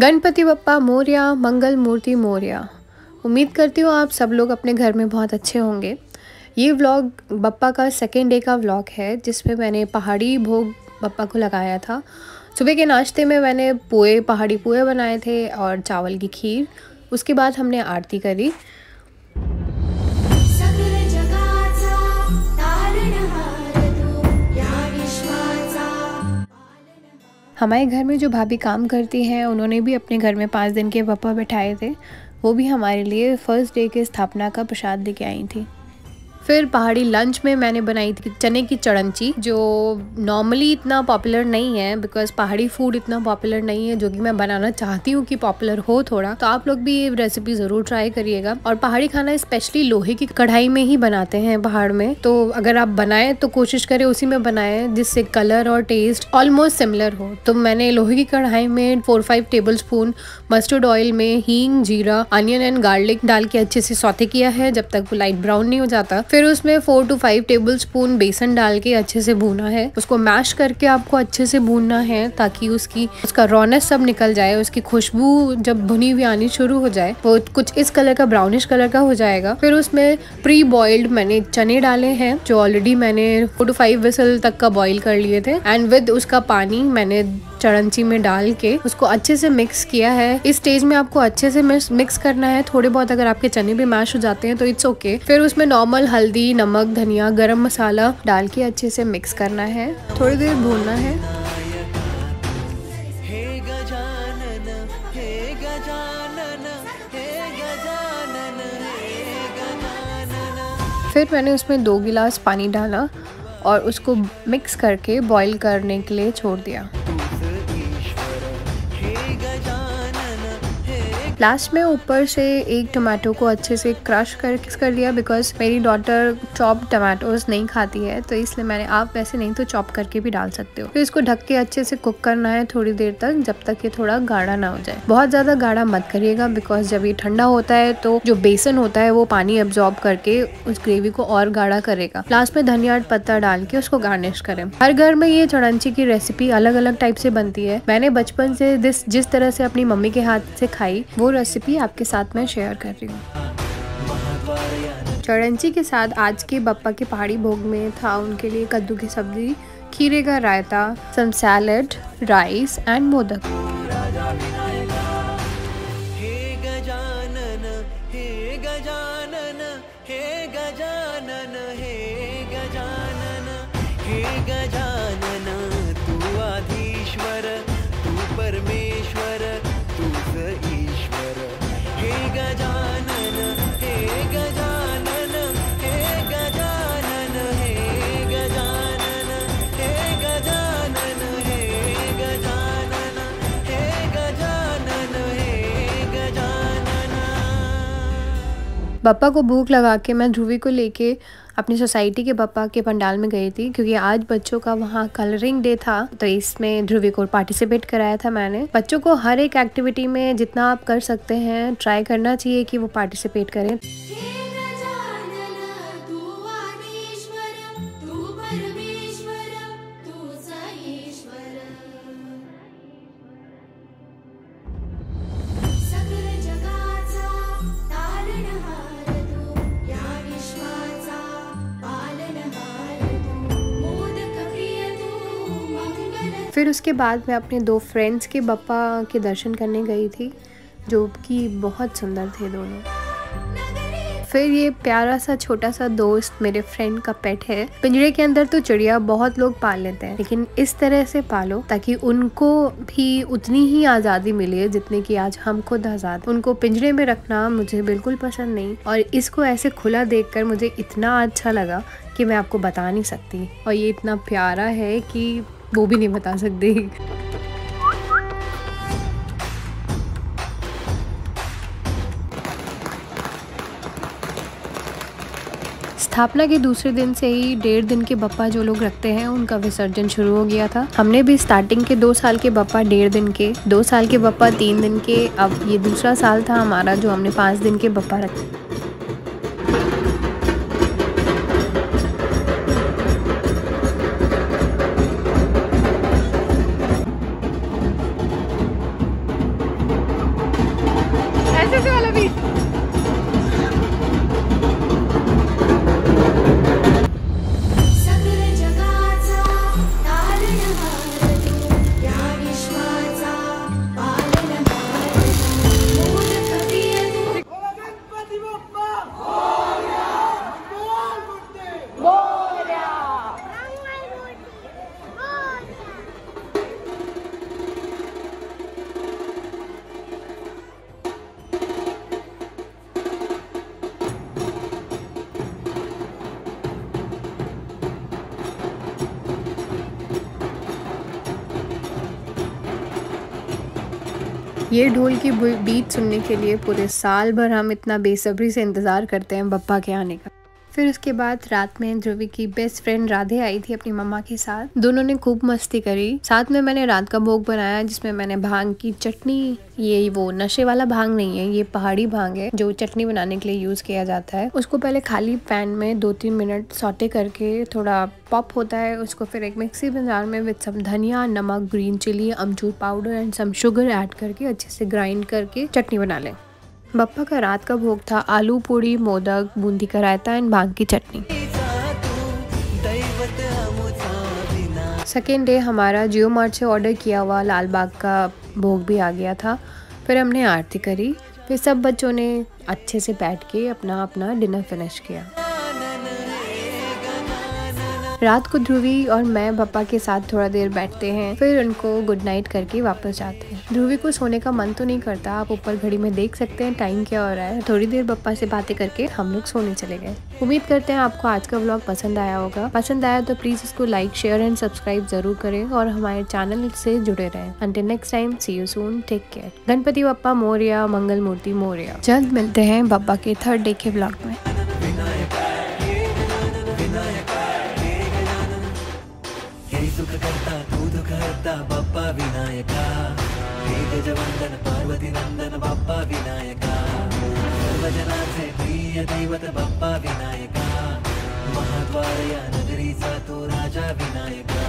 गणपति बप्पा, मौर्य, मंगल मूर्ति, मौर्य। उम्मीद करती हूँ आप सब लोग अपने घर में बहुत अच्छे होंगे। ये व्लॉग बप्पा का सेकेंड डे का व्लॉग है, जिसमें मैंने पहाड़ी भोग बप्पा को लगाया था। सुबह के नाश्ते में मैंने पोए पहाड़ी पोए बनाए थे और चावल की खीर। उसके बाद हमने आरती करी। हमारे घर में जो भाभी काम करती हैं, उन्होंने भी अपने घर में पाँच दिन के पप्पा बैठाए थे। वो भी हमारे लिए फ़र्स्ट डे के स्थापना का प्रसाद लेके आई थी। फिर पहाड़ी लंच में मैंने बनाई थी चने की चड़ंची, जो नॉर्मली इतना पॉपुलर नहीं है बिकॉज़ पहाड़ी फ़ूड इतना पॉपुलर नहीं है, जो कि मैं बनाना चाहती हूँ कि पॉपुलर हो थोड़ा। तो आप लोग भी ये रेसिपी ज़रूर ट्राई करिएगा। और पहाड़ी खाना स्पेशली लोहे की कढ़ाई में ही बनाते हैं पहाड़ में। तो अगर आप बनाएँ तो कोशिश करें उसी में बनाएँ, जिससे कलर और टेस्ट ऑलमोस्ट सिमिलर हो। तो मैंने लोहे की कढ़ाई में four five tablespoon mustard oil में हींग, जीरा अनियन एंड गार्लिक डाल के अच्छे से सौते किया है, जब तक वो लाइट ब्राउन नहीं हो जाता। फिर उसमें four to five tablespoon बेसन डाल के अच्छे से भूना है। उसको मैश करके आपको अच्छे से भूनना है ताकि उसकी, उसका रॉनेस सब निकल जाए, उसकी खुशबू जब भुनी हुई आनी शुरू हो जाए, वो कुछ इस कलर का ब्राउनिश कलर का हो जाएगा। फिर उसमें प्री बॉइल्ड मैंने चने डाले हैं, जो ऑलरेडी मैंने फोर टू फाइव विसल तक का बॉईल कर लिए थे। एंड विद उसका पानी मैंने चड़ंची में डाल के उसको अच्छे से मिक्स किया है। इस स्टेज में आपको अच्छे से मिक्स करना है। थोड़े बहुत अगर आपके चने भी मैश हो जाते हैं तो इट्स ओके okay. फिर उसमें नॉर्मल हल्दी, नमक, धनिया, गरम मसाला डाल के अच्छे से मिक्स करना है। थोड़ी देर भूनना है। फिर मैंने उसमें दो गिलास पानी डाला और उसको मिक्स करके बॉईल करने के लिए छोड़ दिया। लास्ट में ऊपर से एक टमाटो को अच्छे से क्रश कर कर दिया बिकॉज़ मेरी डॉटर चॉप टमाटोज नहीं खाती है तो इसलिए मैंने आप वैसे नहीं तो चॉप करके भी डाल सकते हो। फिर इसको ढक के अच्छे से कुक करना है थोड़ी देर तक, जब तक ये थोड़ा गाढ़ा ना हो जाए। बहुत ज़्यादा गाढ़ा मत करिएगा बिकॉज़ जब ये ठंडा होता है तो जो बेसन होता है वो पानी एब्जॉर्ब करके उस ग्रेवी को और गाढ़ा करेगा। लास्ट में धनिया पत्ता डाल के उसको गार्निश करें। हर घर में ये चड़ंची की रेसिपी अलग अलग टाइप से बनती है। मैंने बचपन से जिस तरह से अपनी मम्मी के हाथ से खाई, वो रेसिपी आपके साथ मैं शेयर कर रही हूँ। चड़ंची के साथ आज के बप्पा के पहाड़ी भोग में था उनके लिए कद्दू की सब्ज़ी, खीरे का raita some salad rice and modak. Gajanan, हे गजानन। बप्पा को भूख लगा के मैं ध्रुवी को लेके अपनी सोसाइटी के पापा के पंडाल में गई थी, क्योंकि आज बच्चों का वहाँ कलरिंग डे था तो इसमें ध्रुवी को पार्टिसिपेट कराया था मैंने। बच्चों को हर एक एक्टिविटी में जितना आप कर सकते हैं ट्राई करना चाहिए कि वो पार्टिसिपेट करें। फिर उसके बाद मैं अपने दो फ्रेंड्स के बप्पा के दर्शन करने गई थी, जो कि बहुत सुंदर थे दोनों। फिर ये प्यारा सा, छोटा सा दोस्त मेरे फ्रेंड का पेट है। पिंजरे के अंदर तो चिड़िया बहुत लोग पाल लेते हैं, लेकिन इस तरह से पालो, ताकि उनको भी उतनी ही आज़ादी मिले जितने की आज हम खुद आज़ाद। उनको पिंजरे में रखना मुझे बिल्कुल पसंद नहीं, और इसको ऐसे खुला देखकर मुझे इतना अच्छा लगा कि मैं आपको बता नहीं सकती। और ये इतना प्यारा है कि वो भी नहीं बता सकती। स्थापना के दूसरे दिन से ही डेढ़ दिन के बप्पा जो लोग रखते हैं, उनका विसर्जन शुरू हो गया था। हमने भी स्टार्टिंग के दो साल के बप्पा डेढ़ दिन के, दो साल के बप्पा तीन दिन के, अब ये दूसरा साल था हमारा जो हमने पाँच दिन के बप्पा रखे ये ढोल की बीट सुनने के लिए पूरे साल भर हम इतना बेसब्री से इंतज़ार करते हैं बप्पा के आने का। फिर उसके बाद रात में ध्रुवी की बेस्ट फ्रेंड राधे आई थी अपनी मम्मा के साथ। दोनों ने खूब मस्ती करी। साथ में मैंने रात का भोग बनाया, जिसमें मैंने भाँग की चटनी, ये वो नशे वाला भाँग नहीं है, ये पहाड़ी भाँग है, जो चटनी बनाने के लिए यूज़ किया जाता है। उसको पहले खाली पैन में दो तीन मिनट सौटे करके थोड़ा पॉप होता है। उसको फिर एक मिक्सी जार में विद सम धनिया, नमक green chilli amchur powder and some sugar add करके अच्छे से ग्राइंड करके चटनी बना लें। बप्पा का रात का भोग था आलू, पूड़ी, मोदक, बूंदी का रायता एंड भाँग की चटनी। सेकेंड डे हमारा जियो मार्ट से ऑर्डर किया हुआ लाल बाग का भोग भी आ गया था। फिर हमने आरती करी। फिर सब बच्चों ने अच्छे से बैठ के अपना अपना डिनर फिनिश किया। रात को ध्रुवी और मैं पप्पा के साथ थोड़ा देर बैठते हैं। फिर उनको गुड नाइट करके वापस जाते हैं। ध्रुवी को सोने का मन तो नहीं करता। आप ऊपर घड़ी में देख सकते हैं, टाइम क्या हो रहा है। थोड़ी देर पप्पा से बातें करके हम लोग सोने चले गए। उम्मीद करते हैं आपको आज का व्लॉग पसंद आया होगा। पसंद आया तो प्लीज़ इसको लाइक शेयर एंड सब्सक्राइब ज़रूर करें और हमारे चैनल से जुड़े रहें। Next time see you soon take care Ganpati Bappa, Morya, Mangal Murti, Morya. जल्द मिलते हैं बप्पा के थर्ड डे के ब्लॉग में। विनायका। गजवंदन पार्वती नंदन, बाप्पा विनायका। सर्वजनाचे प्रिय दैवत, बाप्पा विनायका। महाद्वार नगरी सा तो राजा विनायका।